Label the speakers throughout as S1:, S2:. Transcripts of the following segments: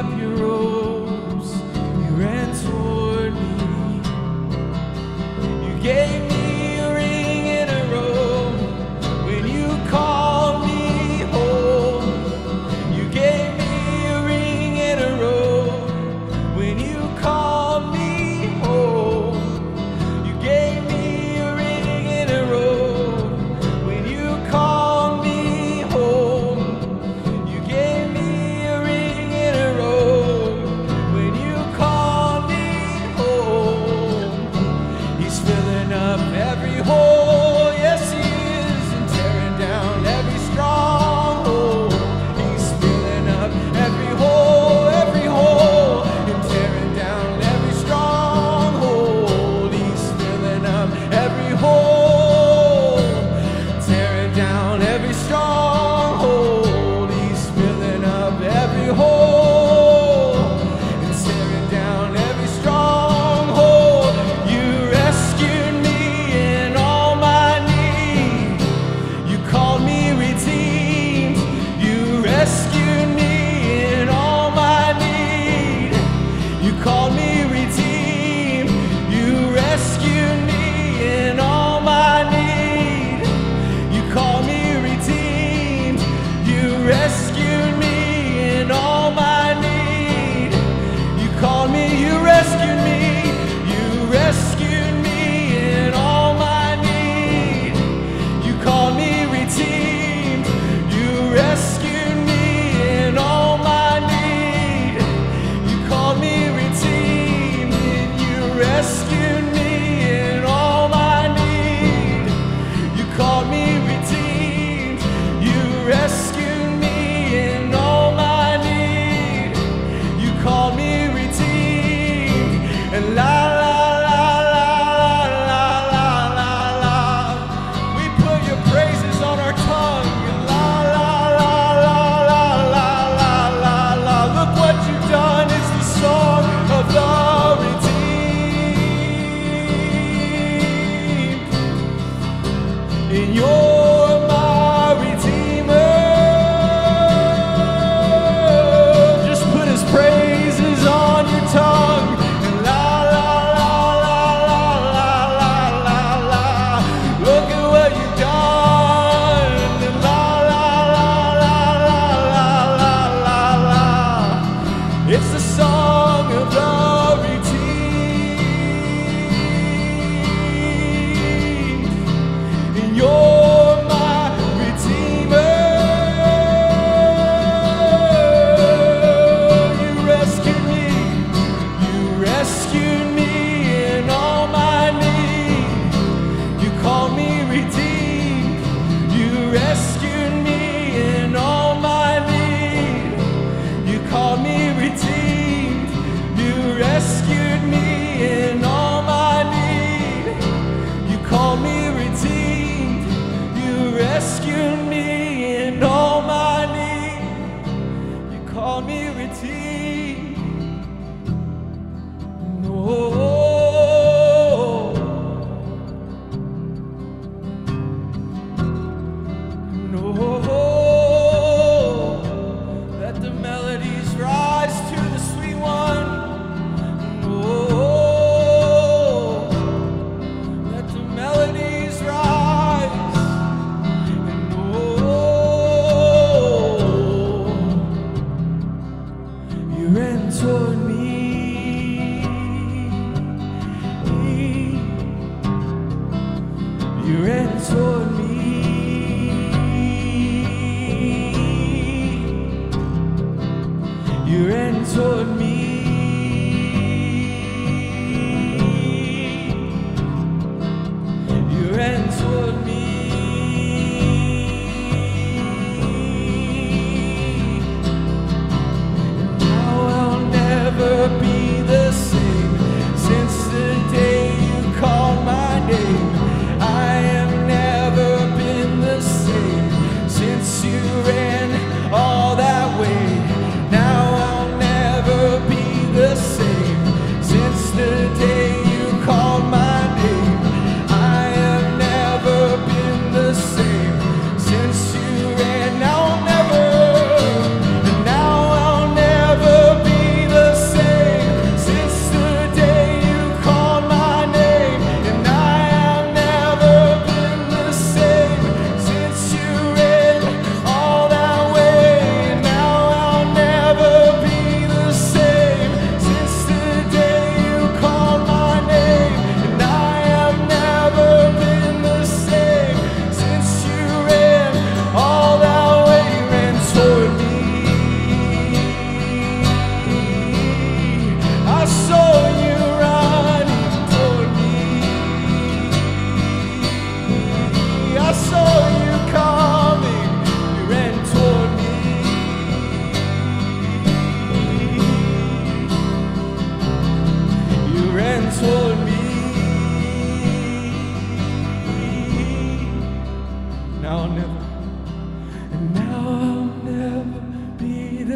S1: up your toward me.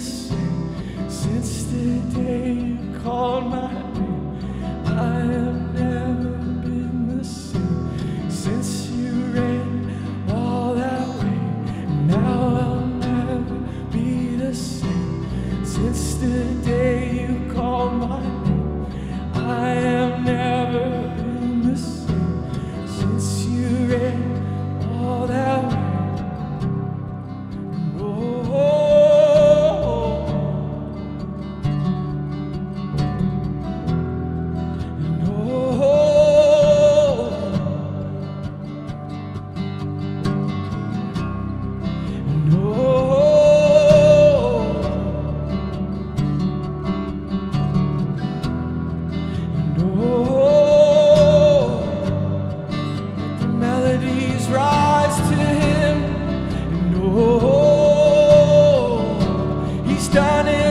S1: since the day you called my name. I have never. done it.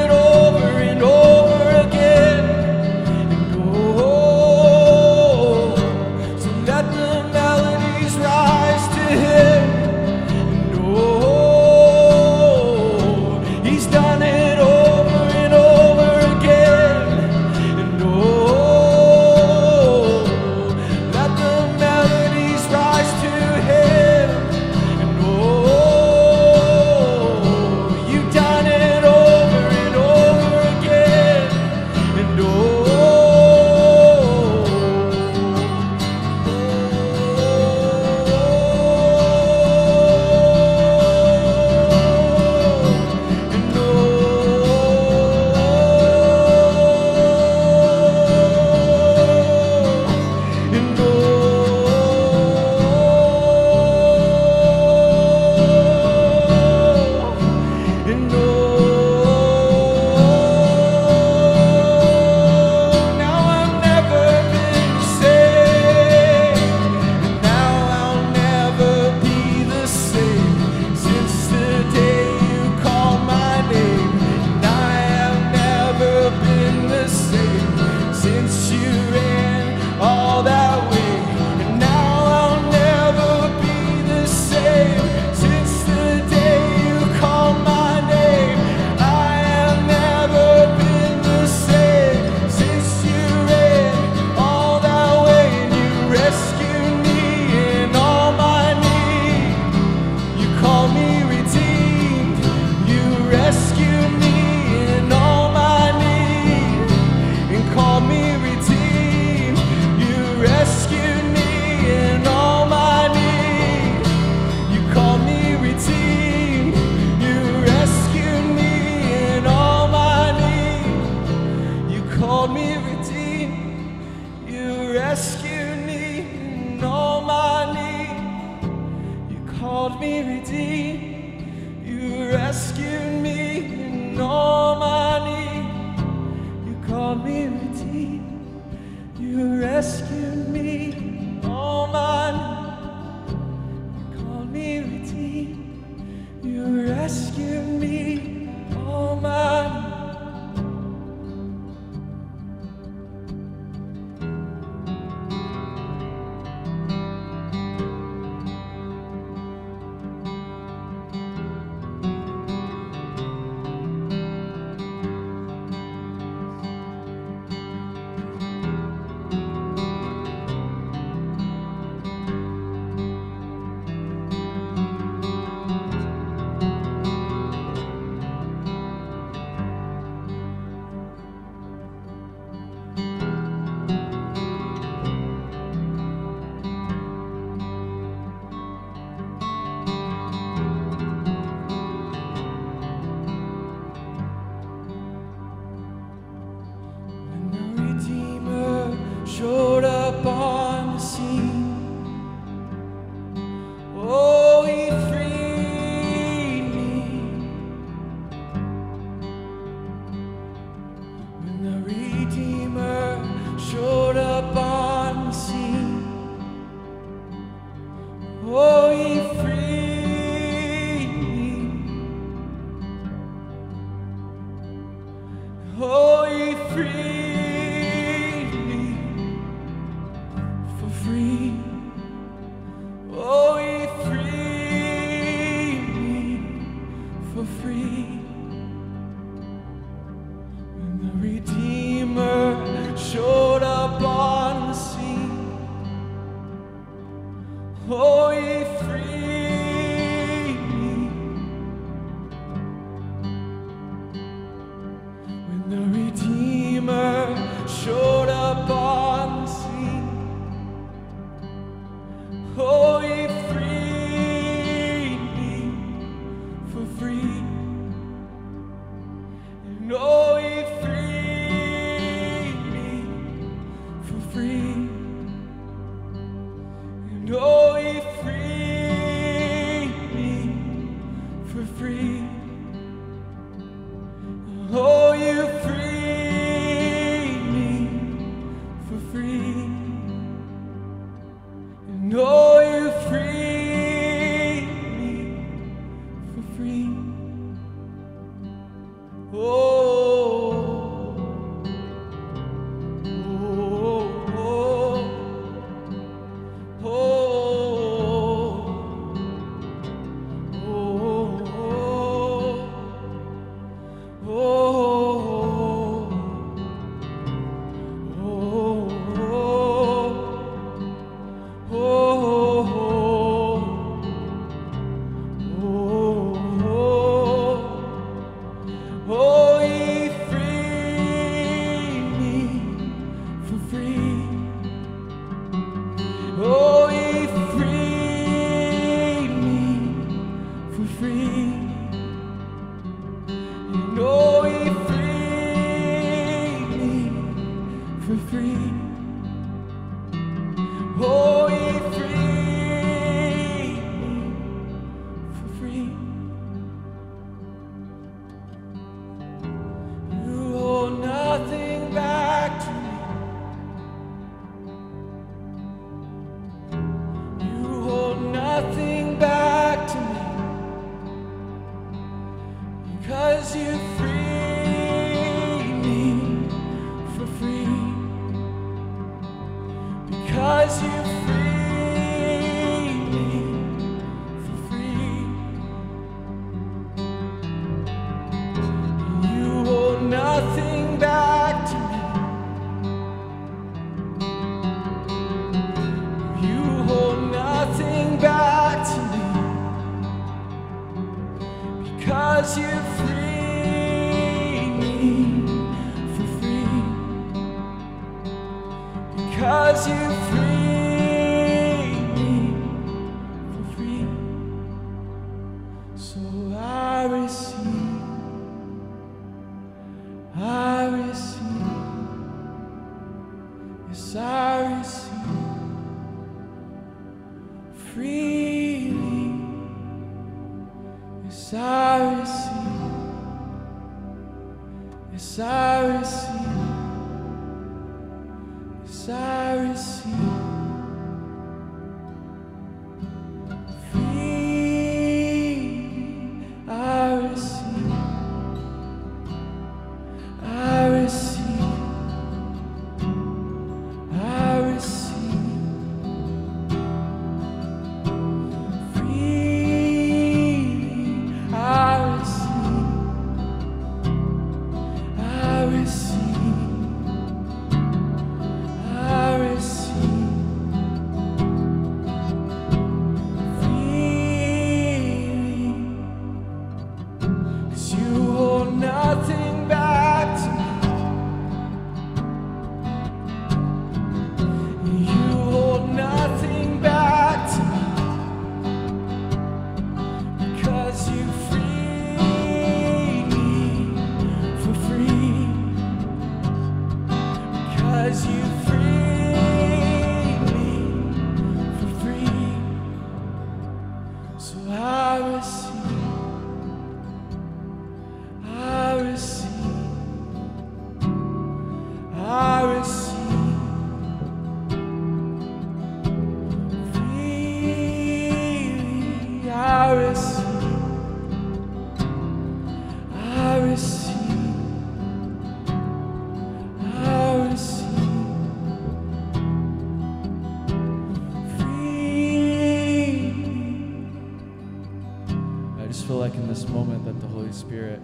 S1: Oh,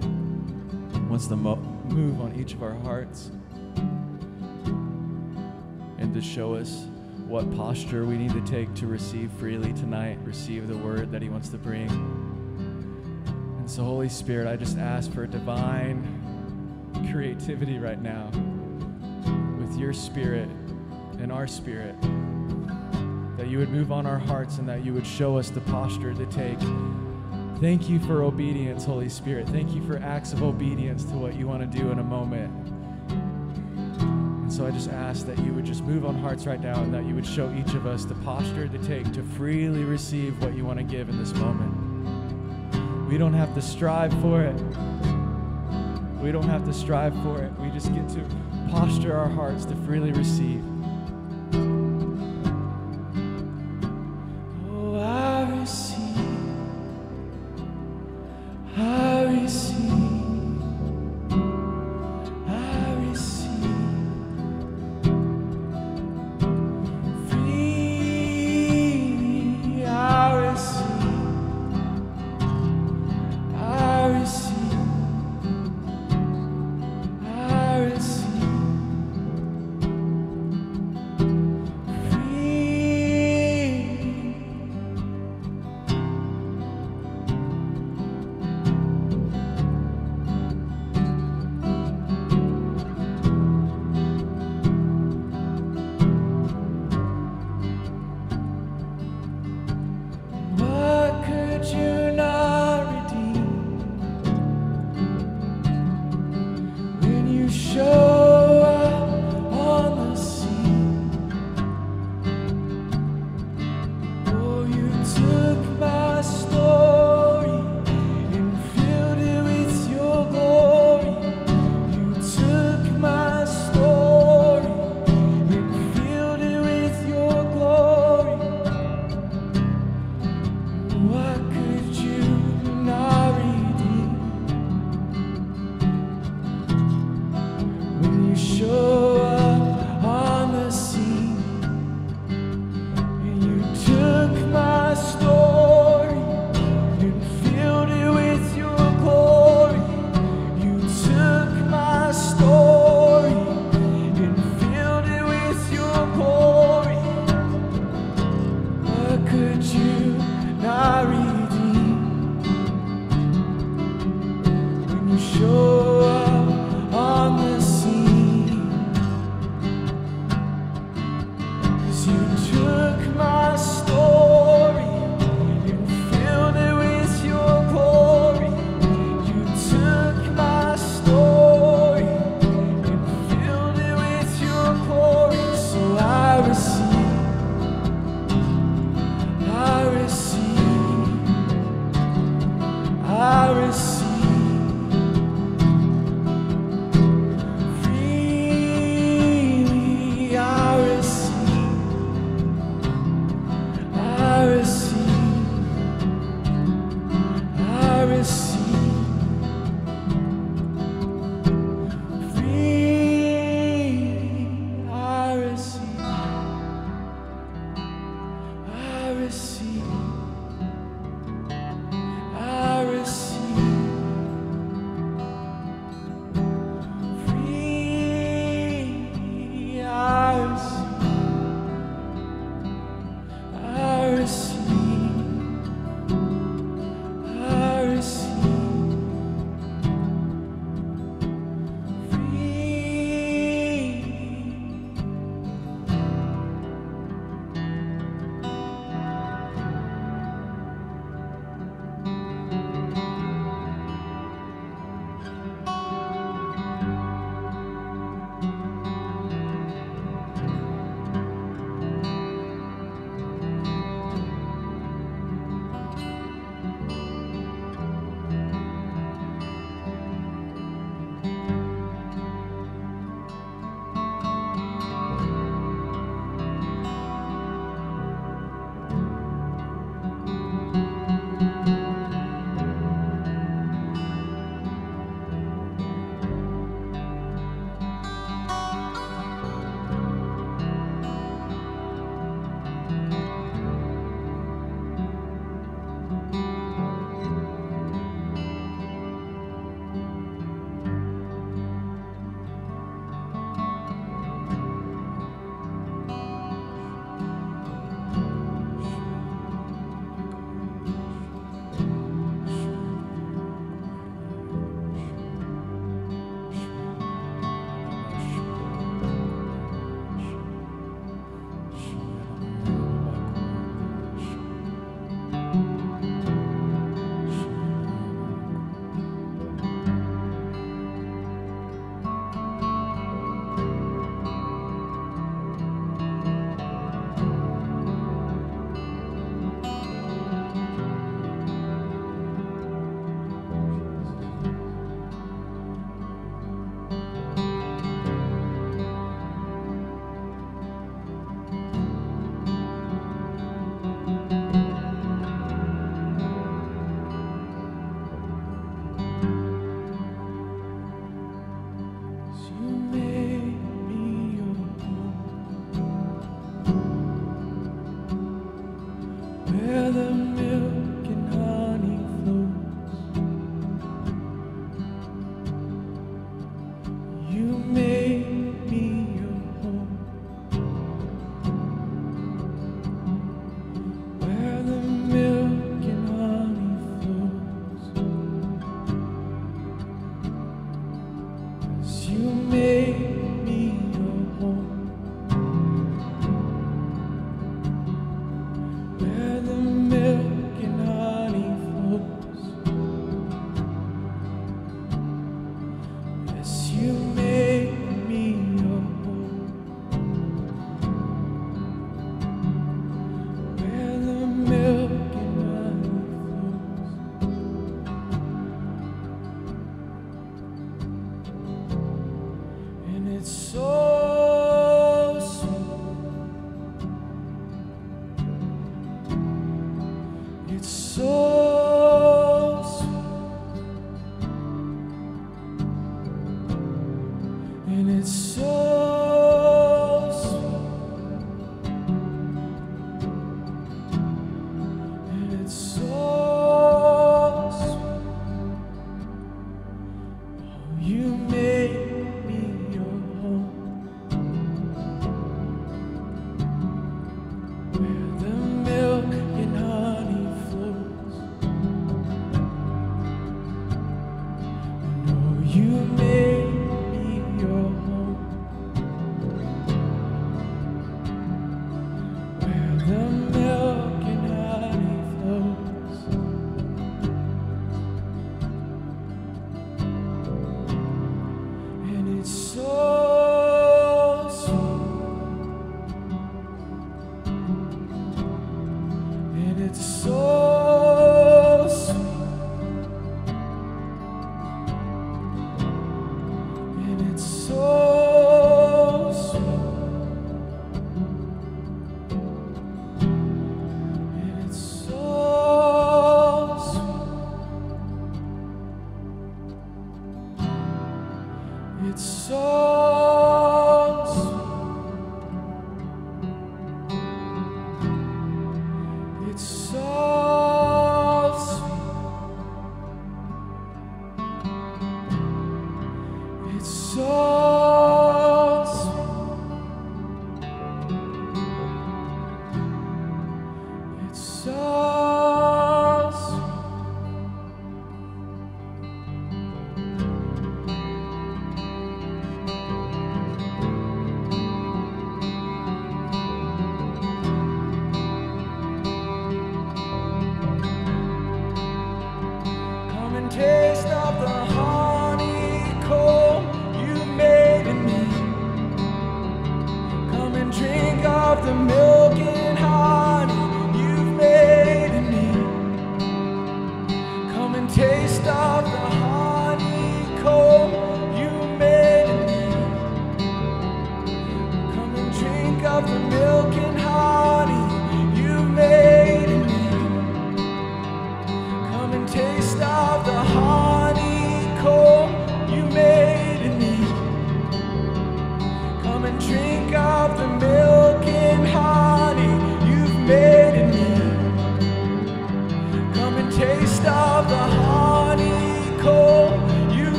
S1: Spirit wants to mo- move on each of our hearts and to show us what posture we need to take to receive freely tonight, receive the word that He wants to bring. And so, Holy Spirit, I just ask for divine creativity right now with your spirit and our spirit. That you would move on our hearts and that you would show us the posture to take. Thank you for obedience, Holy Spirit. Thank you for acts of obedience to what you want to do in a moment. And so I just ask that you would just move on hearts right now and that you would show each of us the posture to take to freely receive what you want to give in this moment. We don't have to strive for it. We don't have to strive for it. We just get to posture our hearts to freely receive. It's so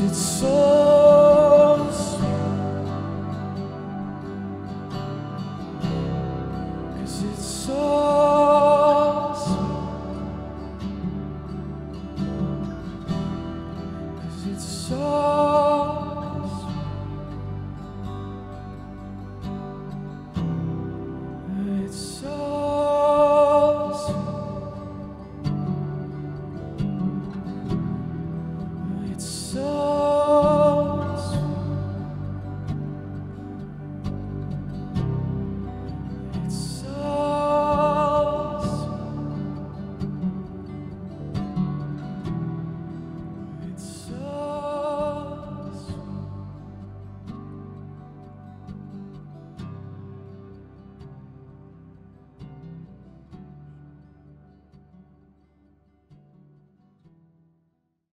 S1: it's so